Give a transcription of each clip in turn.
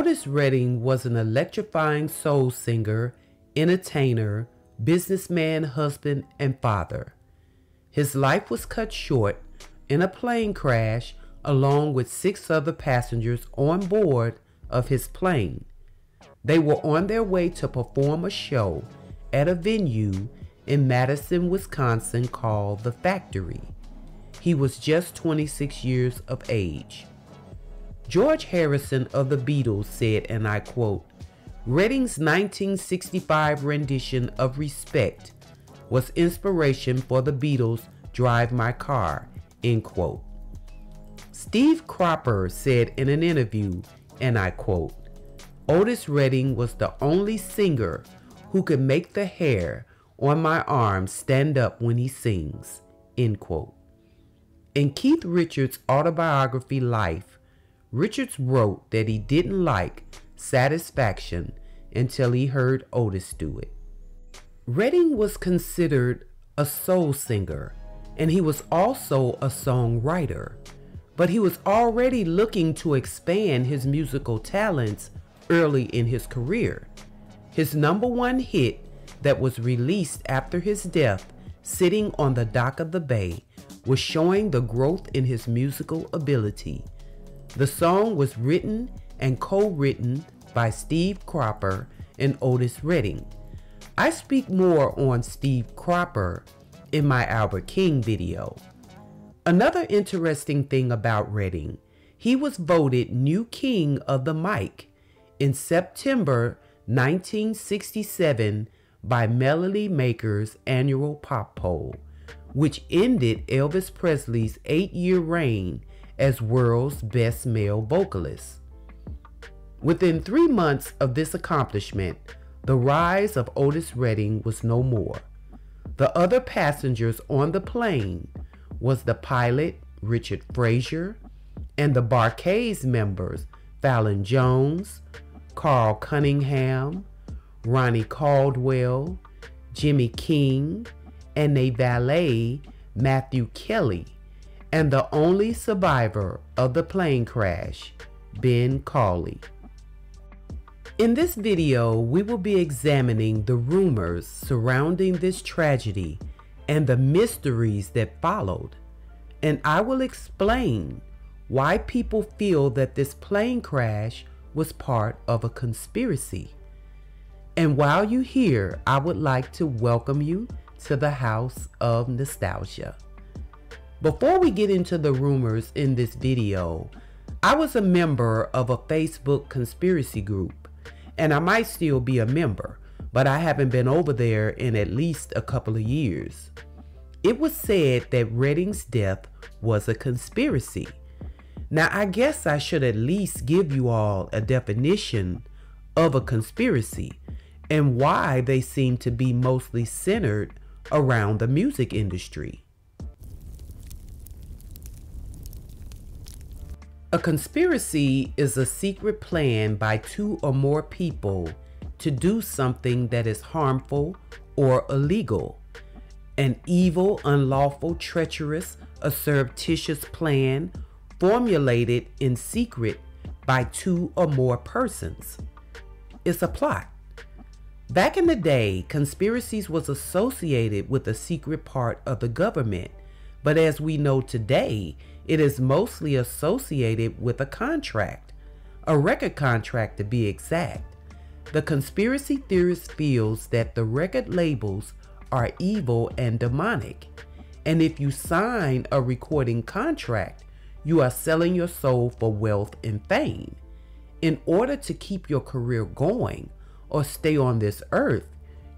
Otis Redding was an electrifying soul singer, entertainer, businessman, husband, and father. His life was cut short in a plane crash along with six other passengers on board of his plane. They were on their way to perform a show at a venue in Madison, Wisconsin called The Factory. He was just 26 years of age. George Harrison of the Beatles said, and I quote, Redding's 1965 rendition of Respect was inspiration for the Beatles' Drive My Car, end quote. Steve Cropper said in an interview, and I quote, Otis Redding was the only singer who could make the hair on my arm stand up when he sings, end quote. In Keith Richards' autobiography Life, Richards wrote that he didn't like Satisfaction until he heard Otis do it. Redding was considered a soul singer and he was also a songwriter, but he was already looking to expand his musical talents early in his career. His number one hit that was released after his death, Sitting on the Dock of the Bay, was showing the growth in his musical ability. The song was written and co-written by Steve Cropper and Otis Redding. I speak more on Steve Cropper in my Albert King video. Another interesting thing about Redding, he was voted new king of the mic in September 1967 by Melody Maker's annual pop poll, which ended Elvis Presley's eight year reign as world's best male vocalist. Within three months of this accomplishment, the rise of Otis Redding was no more. The other passengers on the plane was the pilot, Richard Frazier, and the Bar-Kays members, Phalon Jones, Carl Cunningham, Ronnie Caldwell, Jimmy King, and a valet, Matthew Kelly, and the only survivor of the plane crash, Ben Cauley. In this video, we will be examining the rumors surrounding this tragedy and the mysteries that followed, and I will explain why people feel that this plane crash was part of a conspiracy. And while you here, I would like to welcome you to the House of Nostalgia. Before we get into the rumors in this video, I was a member of a Facebook conspiracy group, and I might still be a member, but I haven't been over there in at least a couple of years. It was said that Redding's death was a conspiracy. Now, I guess I should at least give you all a definition of a conspiracy and why they seem to be mostly centered around the music industry. A conspiracy is a secret plan by two or more people to do something that is harmful or illegal. An evil, unlawful, treacherous, a surreptitious plan formulated in secret by two or more persons. It's a plot. Back in the day, conspiracies was associated with a secret part of the government, but as we know today, it is mostly associated with a contract, a record contract to be exact. The conspiracy theorist feels that the record labels are evil and demonic, and if you sign a recording contract, you are selling your soul for wealth and fame. In order to keep your career going, or stay on this earth,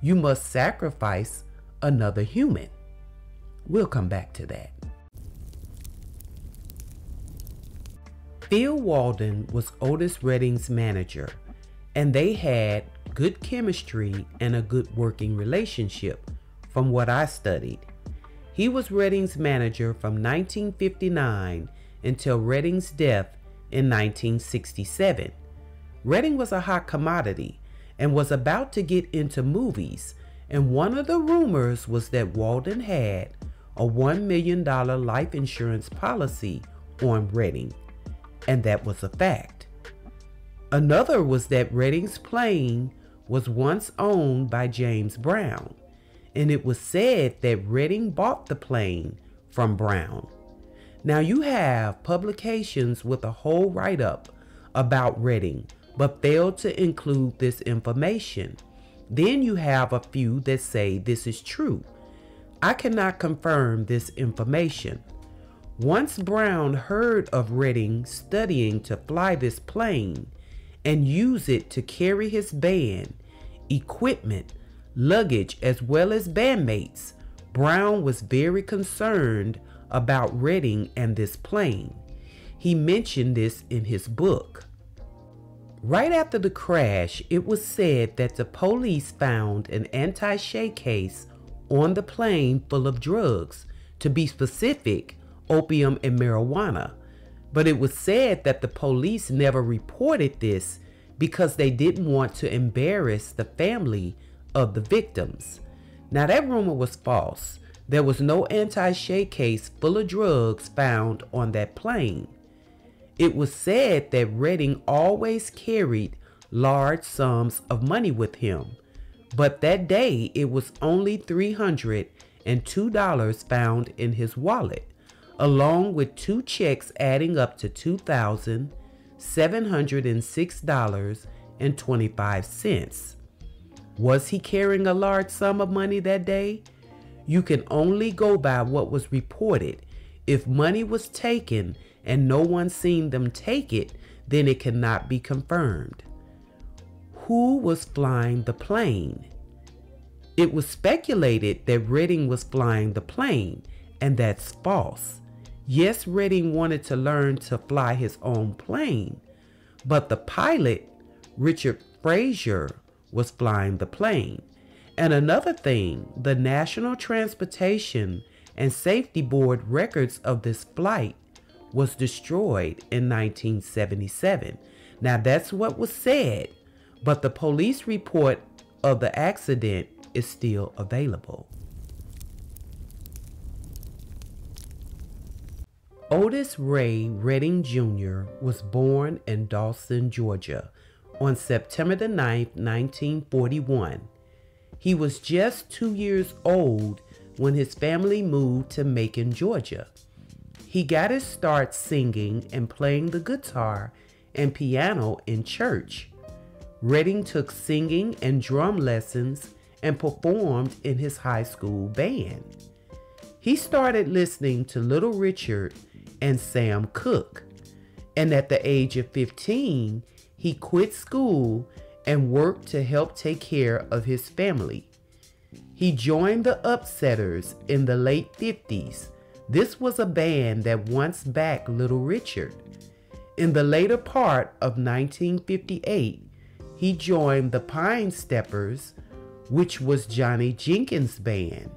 you must sacrifice another human. We'll come back to that. Phil Walden was Otis Redding's manager, and they had good chemistry and a good working relationship from what I studied. He was Redding's manager from 1959 until Redding's death in 1967. Redding was a hot commodity and was about to get into movies, and one of the rumors was that Walden had a $1 million life insurance policy on Redding, and that was a fact. Another was that Redding's plane was once owned by James Brown, and it was said that Redding bought the plane from Brown. Now you have publications with a whole write up about Redding, but failed to include this information. Then you have a few that say this is true. I cannot confirm this information. Once Brown heard of Redding studying to fly this plane and use it to carry his band, equipment, luggage, as well as bandmates, Brown was very concerned about Redding and this plane. He mentioned this in his book. Right after the crash, it was said that the police found an attache case on the plane full of drugs, to be specific, opium and marijuana. But it was said that the police never reported this because they didn't want to embarrass the family of the victims. Now, that rumor was false. There was no attache case full of drugs found on that plane. It was said that Redding always carried large sums of money with him, but that day it was only $302 found in his wallet, along with two checks adding up to $2,706.25. Was he carrying a large sum of money that day? You can only go by what was reported. If money was taken and no one seen them take it, then it cannot be confirmed. Who was flying the plane? It was speculated that Redding was flying the plane, and that's false. Yes, Redding wanted to learn to fly his own plane, but the pilot, Richard Frazier, was flying the plane. And another thing, the National Transportation and Safety Board records of this flight was destroyed in 1977. Now that's what was said, but the police report of the accident is still available. Otis Ray Redding Jr. was born in Dawson, Georgia on September the 9th, 1941. He was just two years old when his family moved to Macon, Georgia. He got his start singing and playing the guitar and piano in church. Redding took singing and drum lessons and performed in his high school band. He started listening to Little Richard and Sam Cooke, and at the age of 15, he quit school and worked to help take care of his family. He joined the Upsetters in the late 50s this was a band that once backed Little Richard. In the later part of 1958, he joined the Pinetoppers, which was Johnny Jenkins' band.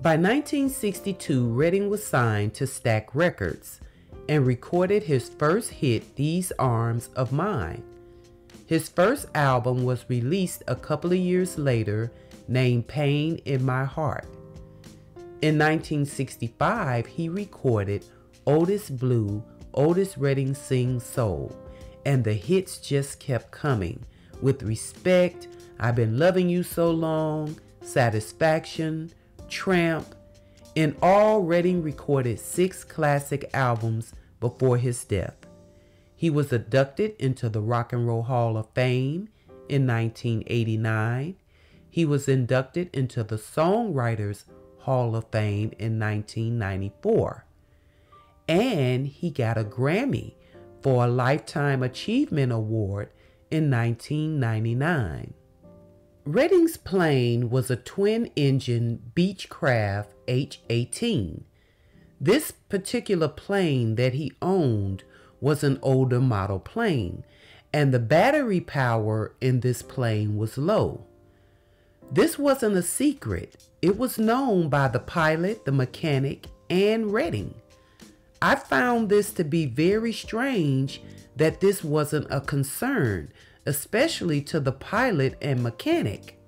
By 1962, Redding was signed to Stax Records and recorded his first hit, These Arms of Mine. His first album was released a couple of years later, named Pain in My Heart. In 1965, he recorded Otis Blue, Otis Redding Sings Soul, and the hits just kept coming with Respect, I've Been Loving You So Long, Satisfaction, Tramp. and already recorded six classic albums before his death. He was inducted into the Rock and Roll Hall of Fame in 1989. He was inducted into the Songwriters Hall of Fame in 1994. And he got a Grammy for a Lifetime Achievement Award in 1999. Redding's plane was a twin engine Beechcraft H 18. This particular plane that he owned was an older model plane, and the battery power in this plane was low. This wasn't a secret. It was known by the pilot, the mechanic, and Redding. I found this to be very strange that this wasn't a concern, especially to the pilot and mechanic.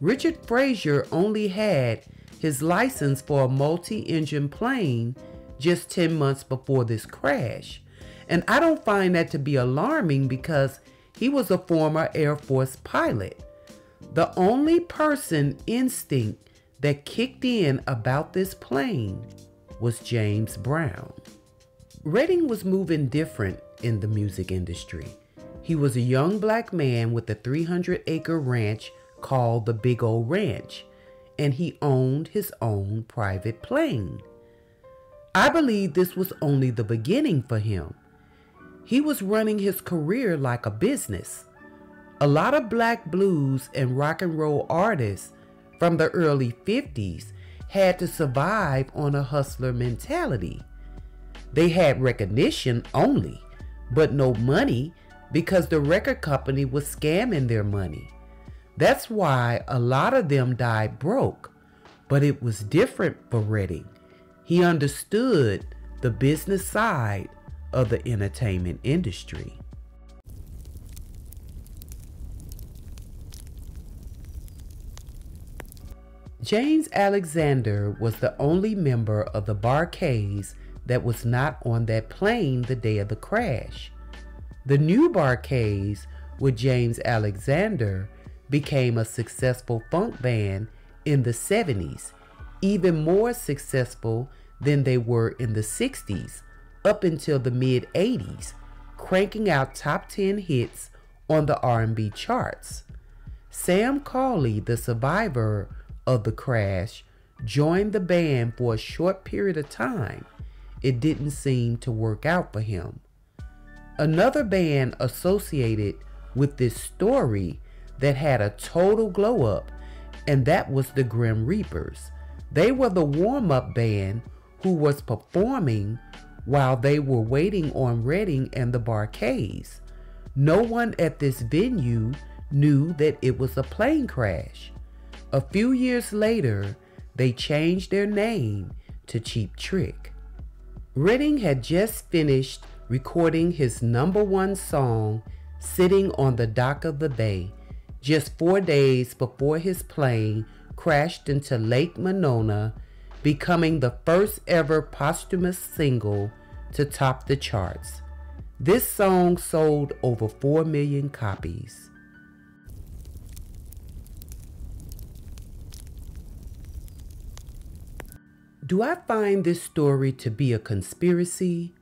Richard Frazier only had his license for a multi engine plane just 10 months before this crash. And I don't find that to be alarming because He was a former Air Force pilot. The only person instinct that kicked in about this plane was James Brown. Redding was moving different in the music industry. He was a young black man with a 300 acre ranch called the Big O Ranch, and he owned his own private plane. I believe this was only the beginning for him. He was running his career like a business. A lot of black blues and rock and roll artists from the early 50s had to survive on a hustler mentality. They had recognition only, but no money because the record company was scamming their money. That's why a lot of them died broke. But it was different for Redding. He understood the business side of the entertainment industry. James Alexander was the only member of the Bar-Kays that was not on that plane the day of the crash. The new Bar-Kays with James Alexander became a successful funk band in the 70s, even more successful than they were in the 60s up until the mid 80s, cranking out top 10 hits on the R&B charts. Sam Cauley, the survivor of the crash, joined the band for a short period of time. It didn't seem to work out for him. Another band associated with this story that had a total glow up, and that was the Grim Reapers. They were the warm up band who was performing while they were waiting on Redding and the Bar-Kays. No one at this venue knew that it was a plane crash. A few years later, they changed their name to Cheap Trick. Redding had just finished recording his number one song, Sitting on the Dock of the Bay, just four days before his plane crashed into Lake Monona, becoming the first ever posthumous single to top the charts. This song sold over 4 million copies. Do I find this story to be a conspiracy?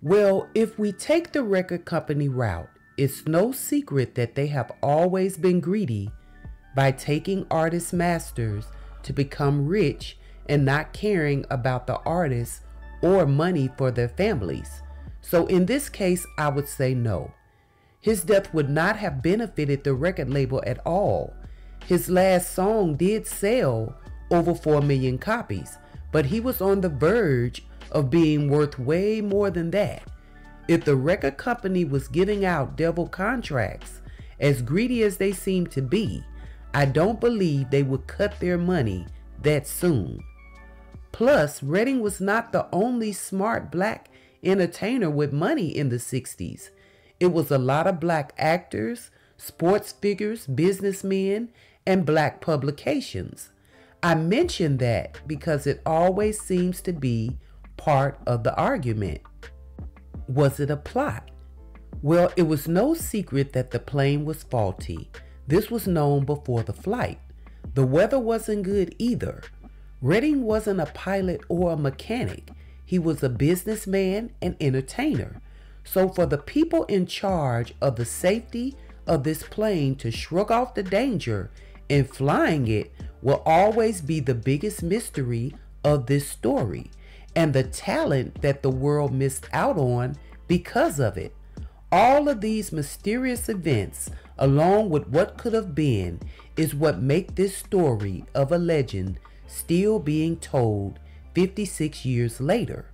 Well, if we take the record company route, it's no secret that they have always been greedy by taking artist masters to become rich and not caring about the artists or money for their families. So in this case, I would say no. His death would not have benefited the record label at all. His last song did sell over 4 million copies, but he was on the verge of being worth way more than that. If the record company was giving out devil contracts, as greedy as they seem to be, I don't believe they would cut their money that soon. Plus, Redding was not the only smart black entertainer with money in the 60s. It was a lot of black actors, sports figures, businessmen, and black publications. I mention that because it always seems to be part of the argument. Was it a plot? Well, it was no secret that the plane was faulty. This was known before the flight. The weather wasn't good either. Redding wasn't a pilot or a mechanic. He was a businessman and entertainer. So for the people in charge of the safety of this plane to shrug off the danger in flying it will always be the biggest mystery of this story and the talent that the world missed out on because of it. All of these mysterious events, along with what could have been, is what make this story of a legend still being told 56 years later.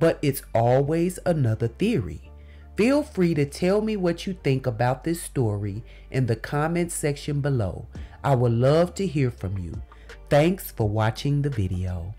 But it's always another theory. Feel free to tell me what you think about this story in the comments section below. I would love to hear from you. Thanks for watching the video.